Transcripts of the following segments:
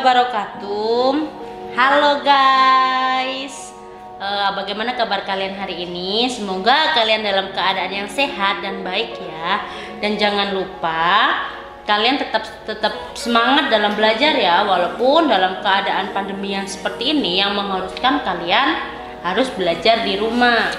wabarakatuh. Halo guys, uh, bagaimana kabar kalian hari ini? Semoga kalian dalam keadaan yang sehat dan baik ya. Dan jangan lupa kalian tetap tetap semangat dalam belajar ya, walaupun dalam keadaan pandemi yang seperti ini yang mengharuskan kalian harus belajar di rumah.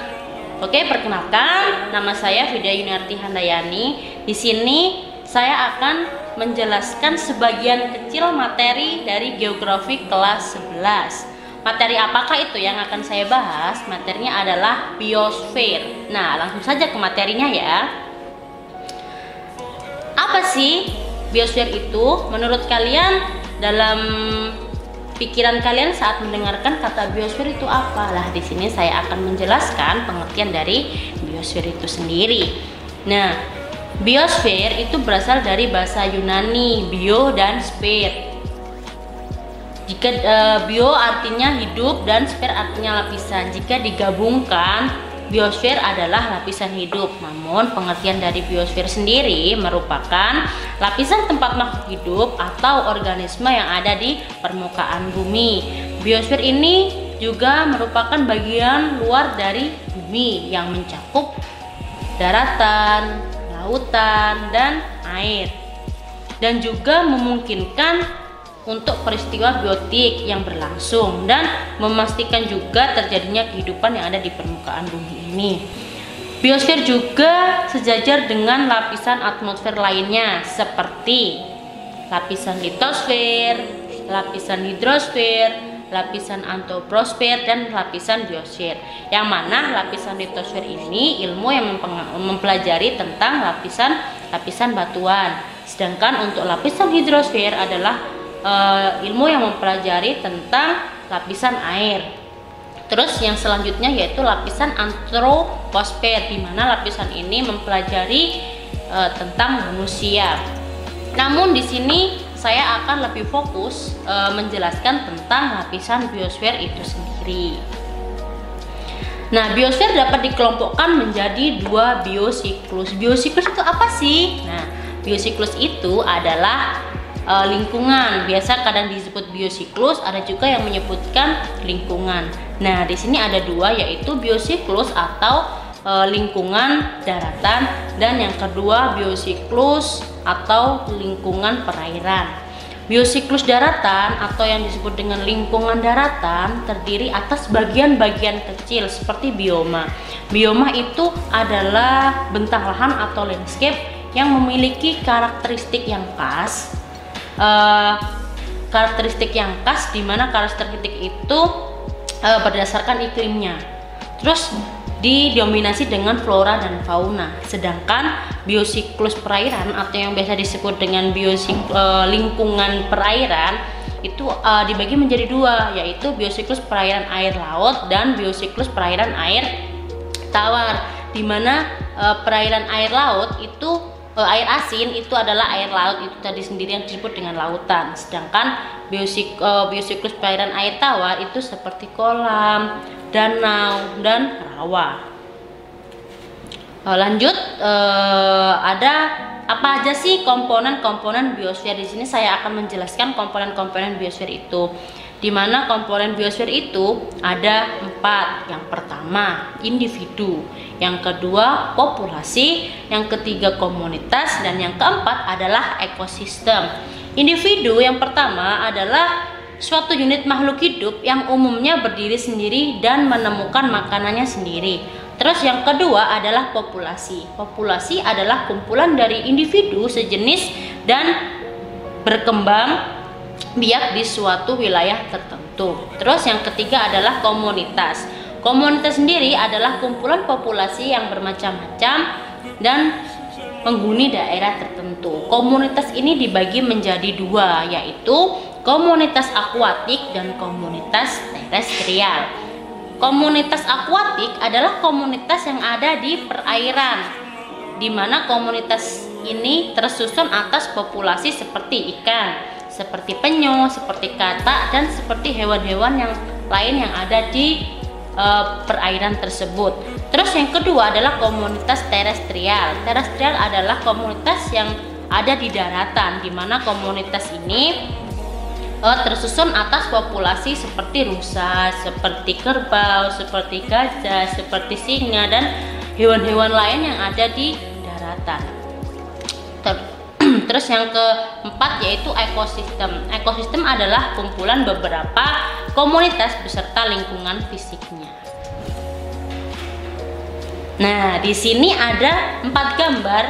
Oke, perkenalkan nama saya Vidya Yunarti Handayani. Di sini saya akan menjelaskan sebagian kecil materi dari geografi kelas 11 materi apakah itu yang akan saya bahas? Materinya adalah biosfer nah langsung saja ke materinya ya. Apa sih biosfer itu? Menurut kalian dalam pikiran kalian saat mendengarkan kata biosfer itu apa? Lah di sini saya akan menjelaskan pengertian dari biosfer itu sendiri. Nah Biosfer itu berasal dari bahasa Yunani bio dan sphere. Jika e, bio artinya hidup dan sphere artinya lapisan. Jika digabungkan, biosfer adalah lapisan hidup. Namun pengertian dari biosfer sendiri merupakan lapisan tempat makhluk hidup atau organisme yang ada di permukaan bumi. Biosfer ini juga merupakan bagian luar dari bumi yang mencakup daratan, lautan, dan air. Dan juga memungkinkan untuk peristiwa biotik yang berlangsung dan memastikan juga terjadinya kehidupan yang ada di permukaan bumi ini. Biosfer juga sejajar dengan lapisan atmosfer lainnya seperti lapisan litosfer, lapisan hidrosfer, lapisan antroposfer dan lapisan biosfer. Yang mana lapisan litosfer ini ilmu yang mempelajari tentang lapisan lapisan batuan. Sedangkan untuk lapisan hidrosfer adalah e, ilmu yang mempelajari tentang lapisan air. Terus yang selanjutnya yaitu lapisan antroposfer di mana lapisan ini mempelajari e, tentang manusia. Namun di sini saya akan lebih fokus e, menjelaskan tentang lapisan biosfer itu sendiri. Nah, biosfer dapat dikelompokkan menjadi dua biosiklus. Biosiklus itu apa sih? Nah, biosiklus itu adalah e, lingkungan. Biasa kadang disebut biosiklus, ada juga yang menyebutkan lingkungan. Nah, di sini ada dua yaitu biosiklus atau e, lingkungan daratan dan yang kedua biosiklus atau lingkungan perairan. Biosiklus daratan atau yang disebut dengan lingkungan daratan terdiri atas bagian-bagian kecil seperti bioma. Bioma itu adalah bentang lahan atau landscape yang memiliki karakteristik yang khas. Uh, karakteristik yang khas di mana karakteristik itu uh, berdasarkan iklimnya. Terus didominasi dengan flora dan fauna. Sedangkan biosiklus perairan atau yang biasa disebut dengan biosik uh, lingkungan perairan itu uh, dibagi menjadi dua, yaitu biosiklus perairan air laut dan biosiklus perairan air tawar. Di mana uh, perairan air laut itu air asin itu adalah air laut itu tadi sendiri yang disebut dengan lautan. Sedangkan biosik, uh, biosiklus perairan air tawar itu seperti kolam, danau, dan rawa. Uh, lanjut, ada apa aja sih komponen-komponen biosfer di sini? Saya akan menjelaskan komponen-komponen biosfer itu. Di mana komponen biosfer itu ada empat. Yang pertama individu, yang kedua populasi, yang ketiga komunitas, dan yang keempat adalah ekosistem. Individu yang pertama adalah suatu unit makhluk hidup yang umumnya berdiri sendiri dan menemukan makanannya sendiri. Terus yang kedua adalah populasi. Populasi adalah kumpulan dari individu sejenis dan berkembang biak di suatu wilayah tertentu. Terus yang ketiga adalah komunitas. Komunitas sendiri adalah kumpulan populasi yang bermacam-macam dan penghuni daerah tertentu. Komunitas ini dibagi menjadi dua, yaitu komunitas akuatik dan komunitas terestrial. Komunitas akuatik adalah komunitas yang ada di perairan, di mana komunitas ini tersusun atas populasi seperti ikan, seperti penyu, seperti katak, dan seperti hewan-hewan yang lain yang ada di e, perairan tersebut. Terus yang kedua adalah komunitas terestrial. Terestrial adalah komunitas yang ada di daratan, di mana komunitas ini uh, tersusun atas populasi seperti rusa, seperti kerbau, seperti gajah, seperti singa dan hewan-hewan lain yang ada di daratan. Ter Terus yang keempat yaitu ekosistem. Ekosistem adalah kumpulan beberapa komunitas beserta lingkungan fisiknya. Nah, di sini ada empat gambar.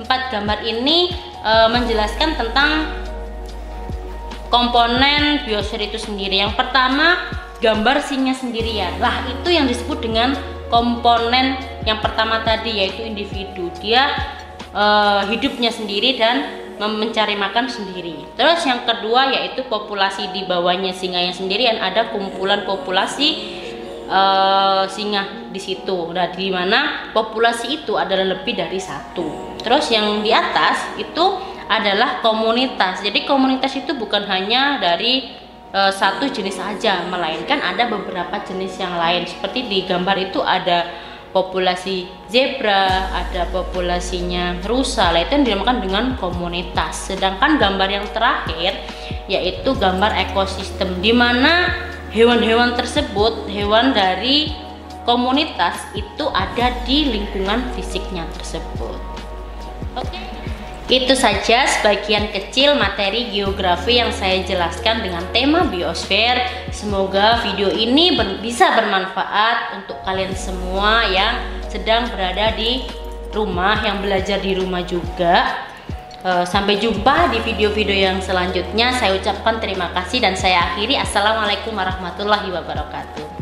Empat gambar ini e, menjelaskan tentang komponen biosfer itu sendiri. Yang pertama, gambar singa sendirian. Lah, itu yang disebut dengan komponen yang pertama tadi yaitu individu. Dia e, hidupnya sendiri dan mencari makan sendiri. Terus yang kedua yaitu populasi di bawahnya singa yang sendirian ada kumpulan populasi uh, singa di situ. Nah, di mana populasi itu adalah lebih dari satu. Terus yang di atas itu adalah komunitas. Jadi komunitas itu bukan hanya dari uh, satu jenis saja, melainkan ada beberapa jenis yang lain. Seperti di gambar itu ada populasi zebra, ada populasinya rusa. Lah itu yang dinamakan dengan komunitas. Sedangkan gambar yang terakhir yaitu gambar ekosistem di mana hewan-hewan tersebut, hewan dari komunitas itu ada di lingkungan fisiknya tersebut. Oke. Itu saja sebagian kecil materi geografi yang saya jelaskan dengan tema biosfer. Semoga video ini ber bisa bermanfaat untuk kalian semua yang sedang berada di rumah, yang belajar di rumah juga. Eh, sampai jumpa di video-video yang selanjutnya. Saya ucapkan terima kasih dan saya akhiri. Assalamualaikum warahmatullahi wabarakatuh.